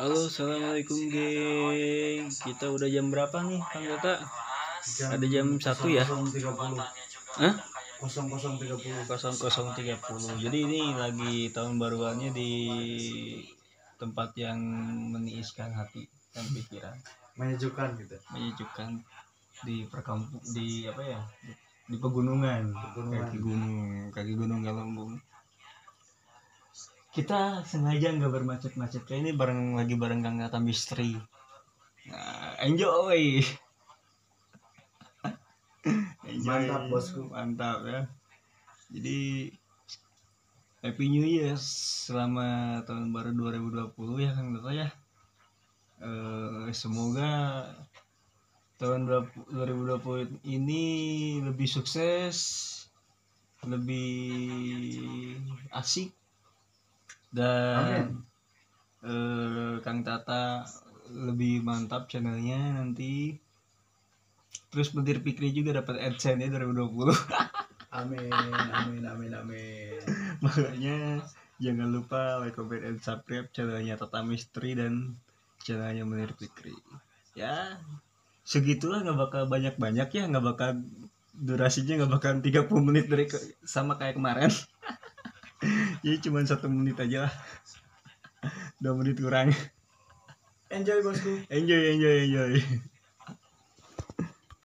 Halo, assalamualaikum geng. Kita udah jam berapa nih, Kang Tata? Ada jam satu ya? 0030 Hah? 0030 0030. Jadi ini lagi tahun baruannya di tempat yang meniiskan hati dan pikiran, menyejukkan gitu menyejukkan di perkampung di apa ya? Di pegunungan, Pegunungan. kaki gunung, kaki gunung Galunggung. Kita sengaja nggak bermacet-macet kayak ini bareng lagi bareng Kang Tata Misteri. Nah, enjoy. enjoy. Mantap, bosku. Mantap ya. Jadi Happy New Year selama tahun baru 2020 ya Kang Tata ya. Eh, semoga tahun 2020 ini lebih sukses, lebih asik dan eh, Kang Tata lebih mantap channelnya nanti. Terus Mentir Pikri juga dapat adsense ya 2020 amin amin amin amin. Makanya jangan lupa like comment and subscribe channelnya Tata Misteri dan channelnya Mentir Pikri ya segitulah nggak bakal banyak-banyak ya nggak bakal durasinya nggak bakal 30 menit dari ke- sama kayak kemarin jadi cuma satu menit aja lah. Dua menit kurang. Enjoy bosku. Enjoy enjoy enjoy